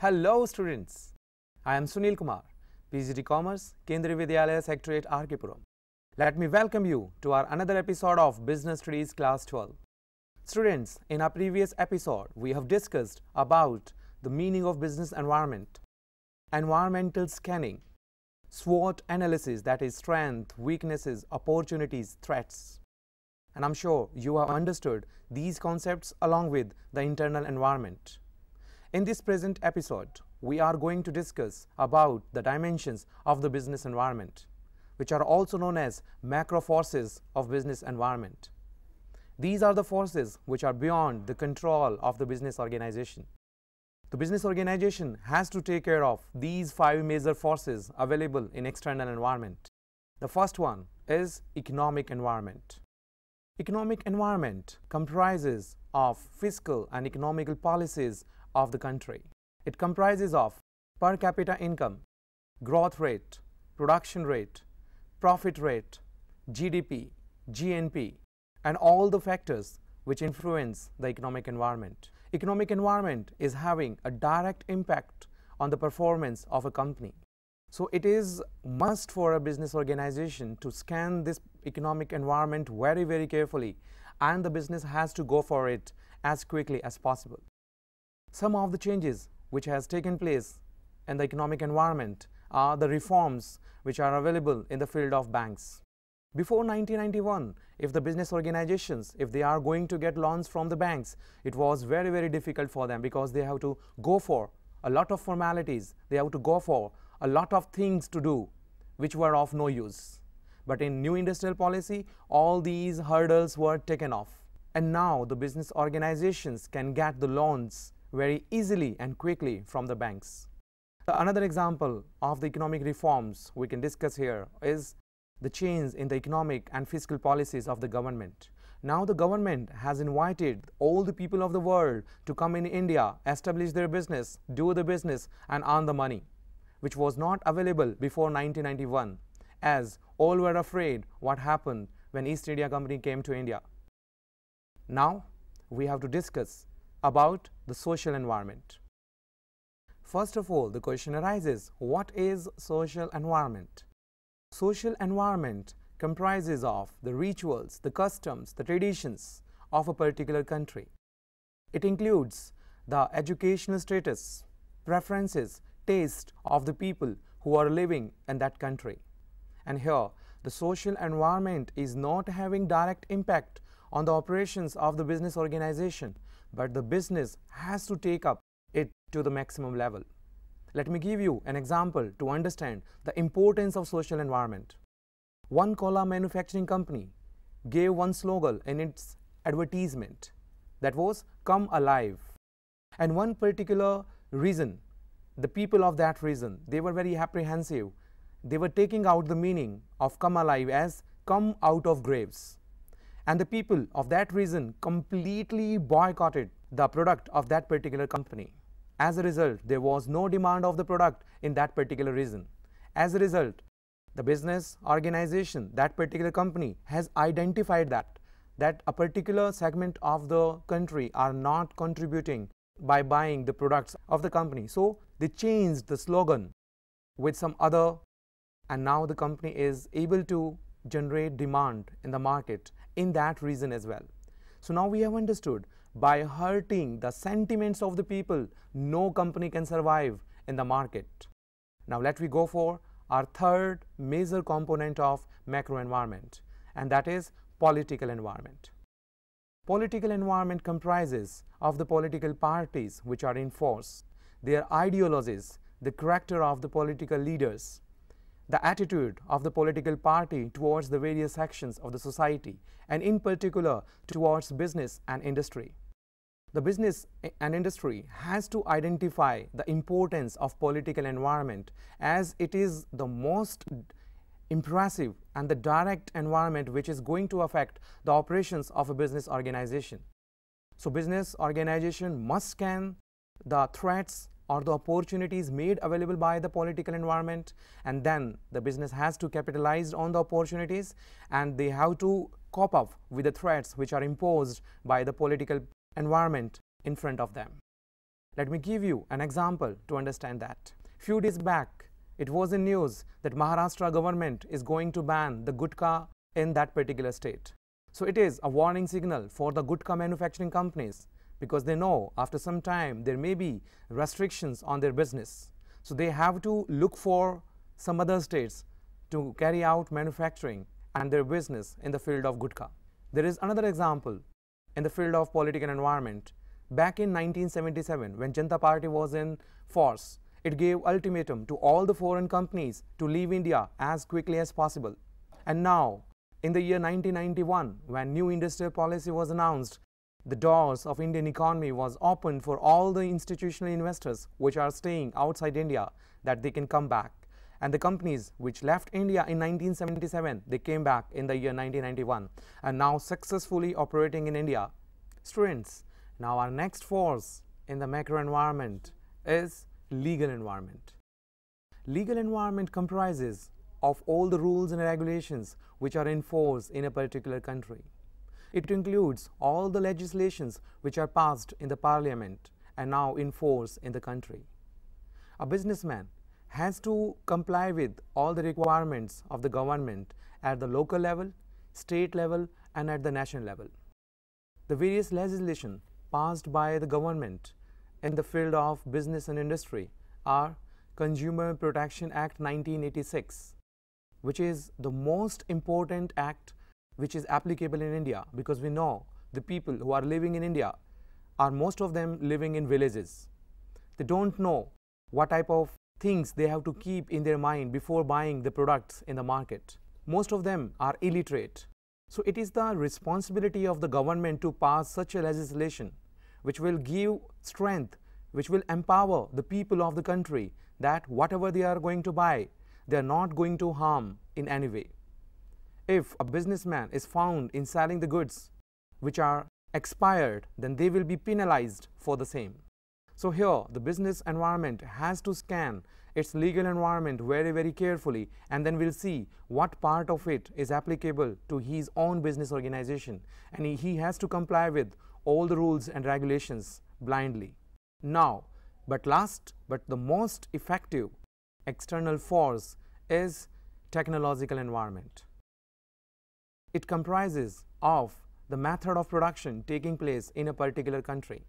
Hello students, I am Sunil Kumar, PGT Commerce, Kendriya Vidyalaya Secretariat RK Let me welcome you to our another episode of Business Studies Class 12. Students, in our previous episode, we have discussed about the meaning of business environment, environmental scanning, SWOT analysis that is strength, weaknesses, opportunities, threats. And I'm sure you have understood these concepts along with the internal environment. In this present episode, we are going to discuss about the dimensions of the business environment, which are also known as macro forces of business environment. These are the forces which are beyond the control of the business organization. The business organization has to take care of these five major forces available in external environment. The first one is economic environment. Economic environment comprises of fiscal and economical policies of the country. It comprises of per capita income, growth rate, production rate, profit rate, GDP, GNP, and all the factors which influence the economic environment. Economic environment is having a direct impact on the performance of a company. So it is must for a business organization to scan this economic environment very very carefully and the business has to go for it as quickly as possible. Some of the changes which has taken place in the economic environment are the reforms which are available in the field of banks. Before 1991, if the business organizations, if they are going to get loans from the banks, it was very, very difficult for them because they have to go for a lot of formalities. They have to go for a lot of things to do which were of no use. But in new industrial policy, all these hurdles were taken off. And now the business organizations can get the loans very easily and quickly from the banks. Another example of the economic reforms we can discuss here is the change in the economic and fiscal policies of the government. Now the government has invited all the people of the world to come in India, establish their business, do the business and earn the money, which was not available before 1991 as all were afraid what happened when East India Company came to India. Now we have to discuss about the social environment. First of all, the question arises, what is social environment? Social environment comprises of the rituals, the customs, the traditions of a particular country. It includes the educational status, preferences, taste of the people who are living in that country. And here, the social environment is not having direct impact on the operations of the business organization, but the business has to take up it to the maximum level. Let me give you an example to understand the importance of social environment. One cola manufacturing company gave one slogan in its advertisement that was come alive. And one particular reason, the people of that reason, they were very apprehensive. They were taking out the meaning of come alive as come out of graves and the people of that reason completely boycotted the product of that particular company. As a result, there was no demand of the product in that particular region. As a result, the business organization, that particular company has identified that that a particular segment of the country are not contributing by buying the products of the company. So they changed the slogan with some other and now the company is able to generate demand in the market in that region as well. So now we have understood by hurting the sentiments of the people, no company can survive in the market. Now let we go for our third major component of macro environment and that is political environment. Political environment comprises of the political parties which are in force, their ideologies, the character of the political leaders, the attitude of the political party towards the various sections of the society and in particular towards business and industry. The business and industry has to identify the importance of political environment as it is the most impressive and the direct environment which is going to affect the operations of a business organization. So business organization must scan the threats or the opportunities made available by the political environment and then the business has to capitalize on the opportunities and they have to cope up with the threats which are imposed by the political environment in front of them. Let me give you an example to understand that. Few days back, it was in news that Maharashtra government is going to ban the gutka in that particular state. So it is a warning signal for the gutka manufacturing companies because they know after some time there may be restrictions on their business. So they have to look for some other states to carry out manufacturing and their business in the field of gutka. There is another example in the field of political environment. Back in 1977 when Janata Party was in force, it gave ultimatum to all the foreign companies to leave India as quickly as possible. And now, in the year 1991, when new industrial policy was announced, the doors of Indian economy was opened for all the institutional investors which are staying outside India that they can come back. And the companies which left India in 1977, they came back in the year 1991 and now successfully operating in India. Students, now our next force in the macro environment is legal environment. Legal environment comprises of all the rules and regulations which are enforced in a particular country. It includes all the legislations which are passed in the parliament and now in force in the country. A businessman has to comply with all the requirements of the government at the local level, state level and at the national level. The various legislation passed by the government in the field of business and industry are Consumer Protection Act 1986, which is the most important act which is applicable in India because we know the people who are living in India are most of them living in villages. They don't know what type of things they have to keep in their mind before buying the products in the market. Most of them are illiterate. So it is the responsibility of the government to pass such a legislation which will give strength, which will empower the people of the country that whatever they are going to buy, they are not going to harm in any way. If a businessman is found in selling the goods which are expired, then they will be penalized for the same. So here the business environment has to scan its legal environment very very carefully and then we'll see what part of it is applicable to his own business organization and he, has to comply with all the rules and regulations blindly. Now, but last but the most effective external force is technological environment. It comprises of the method of production taking place in a particular country.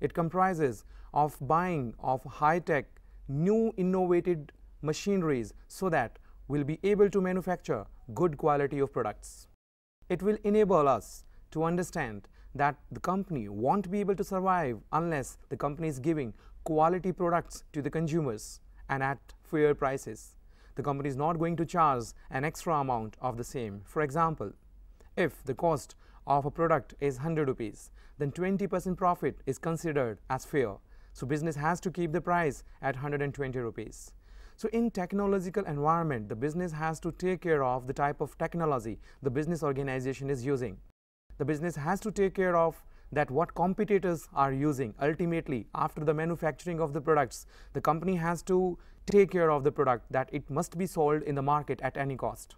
It comprises of buying of high-tech, new innovated machineries so that we'll be able to manufacture good quality of products. It will enable us to understand that the company won't be able to survive unless the company is giving quality products to the consumers and at fair prices. The company is not going to charge an extra amount of the same. For example, if the cost of a product is 100 rupees, then 20% profit is considered as fair. So business has to keep the price at 120 rupees. So in technological environment, the business has to take care of the type of technology the business organization is using the business has to take care of that what competitors are using ultimately after the manufacturing of the products the company has to take care of the product that it must be sold in the market at any cost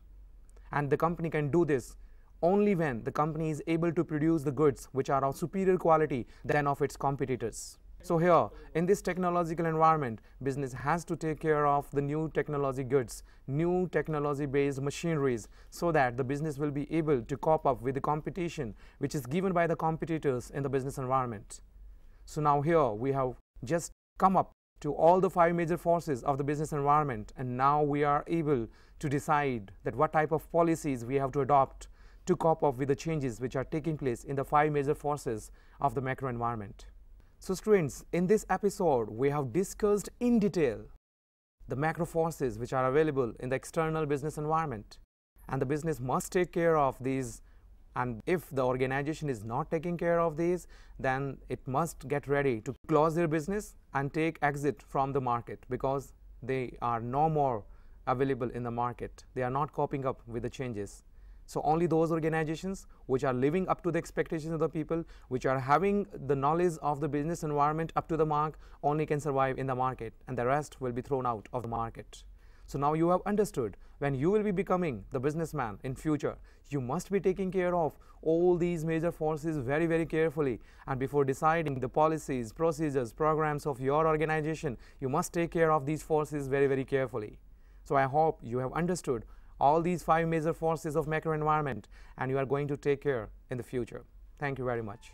and the company can do this only when the company is able to produce the goods which are of superior quality than of its competitors so here, in this technological environment, business has to take care of the new technology goods, new technology-based machineries, so that the business will be able to cope up with the competition which is given by the competitors in the business environment. So now here we have just come up to all the five major forces of the business environment and now we are able to decide that what type of policies we have to adopt to cope up with the changes which are taking place in the five major forces of the macro environment. So students, in this episode, we have discussed in detail the macro forces which are available in the external business environment. And the business must take care of these and if the organization is not taking care of these, then it must get ready to close their business and take exit from the market because they are no more available in the market. They are not coping up with the changes. So only those organizations which are living up to the expectations of the people, which are having the knowledge of the business environment up to the mark, only can survive in the market and the rest will be thrown out of the market. So now you have understood when you will be becoming the businessman in future, you must be taking care of all these major forces very, very carefully. And before deciding the policies, procedures, programs of your organization, you must take care of these forces very, very carefully. So I hope you have understood all these five major forces of macro environment and you are going to take care in the future. Thank you very much.